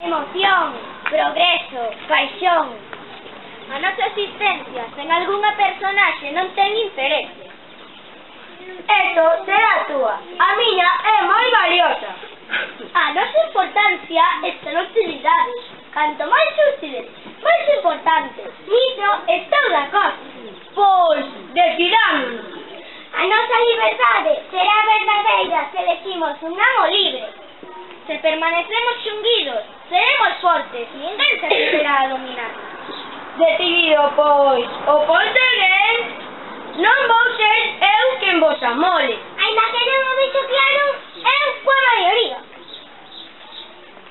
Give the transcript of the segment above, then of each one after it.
Emoción, progreso, paixón. A nosa existencia sen algunha personaxe non ten interese. Eso será túa. A miña é moi valiosa. A nosa importancia está na utilidade. Canto máis útiles, máis importantes. Niso estou pois, de acordo. Pois, decidir nosa liberdade será verdadeira se decimos un non libre. Se permanecemos xunguidos, seremos fortes ninguén se será a dominar. Decidido, pois, o ponte alguén, non vou ser eu quen vos amole. Ainda que non o dixo claro, eu coa maioría.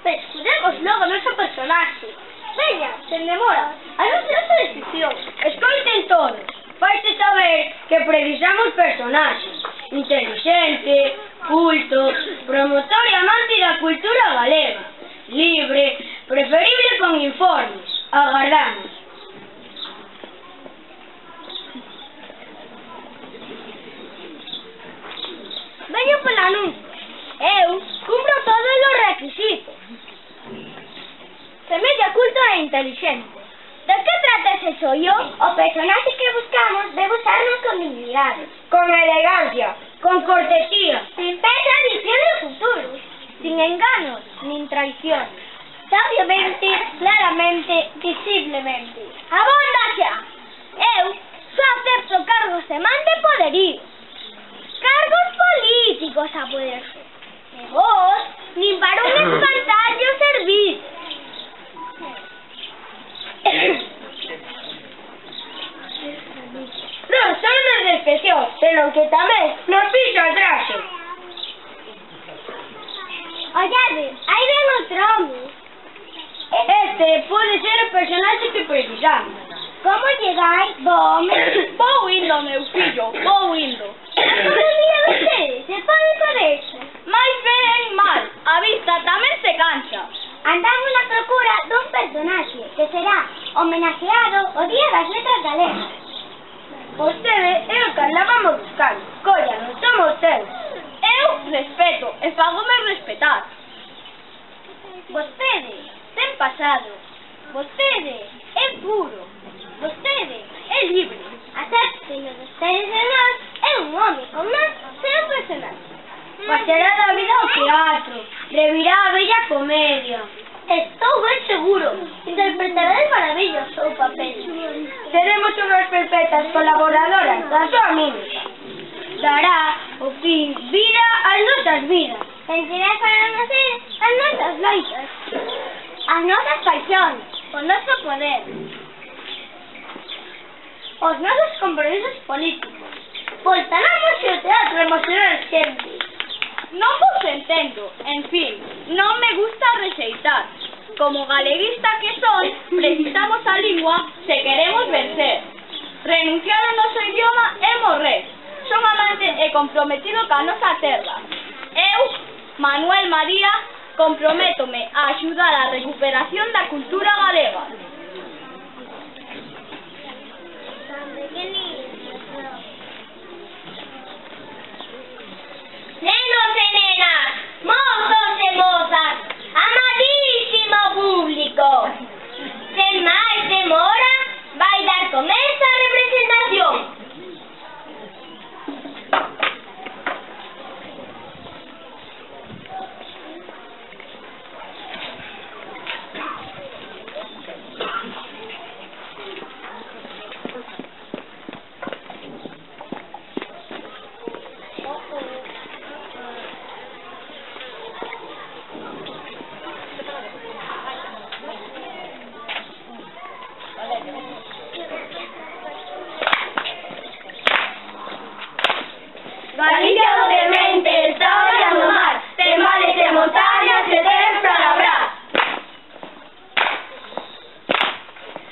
Pescudemos logo o noso personaxe. Veña, sen demora. que precisamos personaxes inteligente, culto, promotor e amante da cultura galega, libre, preferible con informes. Agardamos. Veño pola anuncio. Eu cumpro todos os requisitos. Semella culto e inteligente soio, o personaxe que buscamos debe usarnos con dignidade, con elegancia, con cortesía, sin predición do futuro, sin enganos, nin traición. Sabiamente, claramente, visiblemente. Aí ven outro home. Este pode ser o personaxe que precisamos. Como llegáis? Bom, vou indo, meu fillo, vou indo. Como mira ustedes, se pode saberse. Mais ben, mal. A vista tamén se cansa. Andamos na procura dun personaxe que será homenaxeado o Día das Letras Galegas. Vostede é o que andábamos buscando. Collanos, somos teus. Eu respeto e fagome respetar. Vostede ten pasado. Vostede é puro. Vostede é libre. Acéptenos vostedes de nós é un home con nós será un personaje. Pasará da vida ao teatro. Revirá a bella comedia. Estou ben seguro. Interpretará de maravilla o seu papel. Seremos unhas perfectas colaboradoras da súa mímica. Dará o fin vida ás nosas vidas. Sentiré para nacer as nosas loitas, as nosas paixóns, o noso poder, os nosos compromisos políticos. Voltaramos o teatro emocional sempre. Non vos entendo, en fin, non me gusta rexeitar. Como galeguista que son, precisamos a lingua se queremos vencer. Renunciar ao noso idioma é morrer. Son amante e comprometido ca nosa terra. Manuel María comprométome a axudar á recuperación da cultura galega.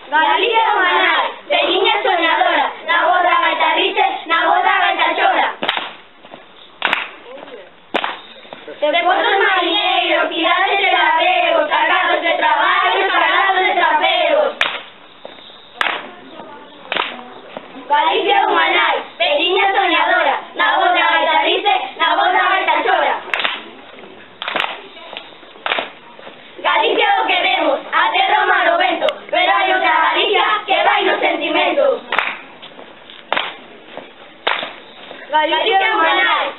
Galinha Galicia Humanay,